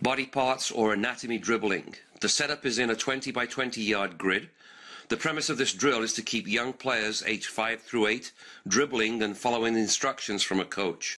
body parts or anatomy dribbling. The setup is in a 20 by 20 yard grid. The premise of this drill is to keep young players aged 5 through 8 dribbling and following instructions from a coach.